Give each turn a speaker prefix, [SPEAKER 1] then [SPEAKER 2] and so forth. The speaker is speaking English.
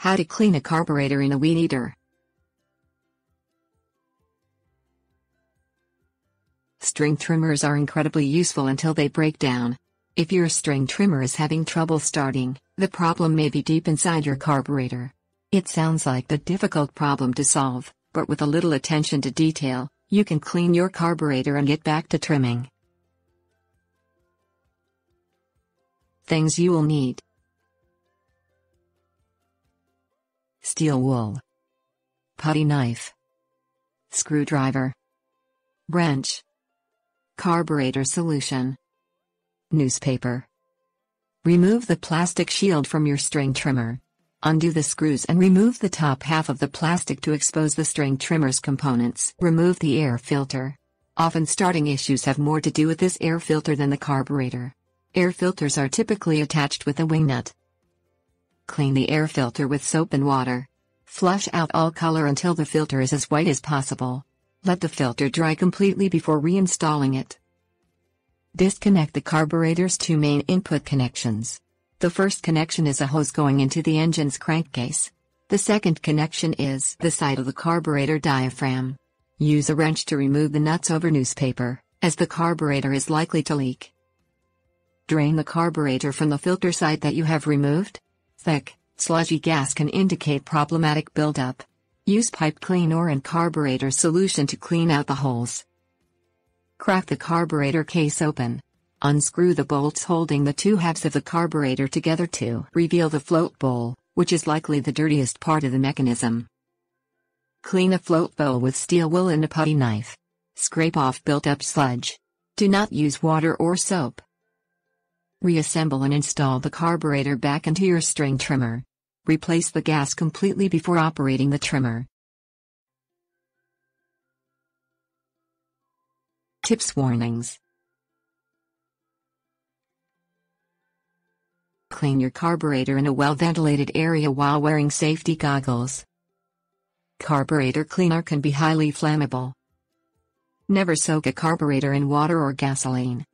[SPEAKER 1] How to clean a carburetor in a weed eater. String trimmers are incredibly useful until they break down. If your string trimmer is having trouble starting, the problem may be deep inside your carburetor. It sounds like the difficult problem to solve, but with a little attention to detail, you can clean your carburetor and get back to trimming. Things you will need Steel wool, Putty knife, Screwdriver, Wrench, Carburetor solution, Newspaper. Remove the plastic shield from your string trimmer. Undo the screws and remove the top half of the plastic to expose the string trimmer's components. Remove the air filter. Often starting issues have more to do with this air filter than the carburetor. Air filters are typically attached with a wing nut. Clean the air filter with soap and water. Flush out all color until the filter is as white as possible. Let the filter dry completely before reinstalling it. Disconnect the carburetor's two main input connections. The first connection is a hose going into the engine's crankcase. The second connection is the side of the carburetor diaphragm. Use a wrench to remove the nuts over newspaper, as the carburetor is likely to leak. Drain the carburetor from the filter side that you have removed. Thick, sludgy gas can indicate problematic buildup. Use pipe cleaner and carburetor solution to clean out the holes. Crack the carburetor case open. Unscrew the bolts holding the two halves of the carburetor together to reveal the float bowl, which is likely the dirtiest part of the mechanism. Clean a float bowl with steel wool and a putty knife. Scrape off built-up sludge. Do not use water or soap. Reassemble and install the carburetor back into your string trimmer. Replace the gas completely before operating the trimmer. Tips Warnings Clean your carburetor in a well-ventilated area while wearing safety goggles. Carburetor cleaner can be highly flammable. Never soak a carburetor in water or gasoline.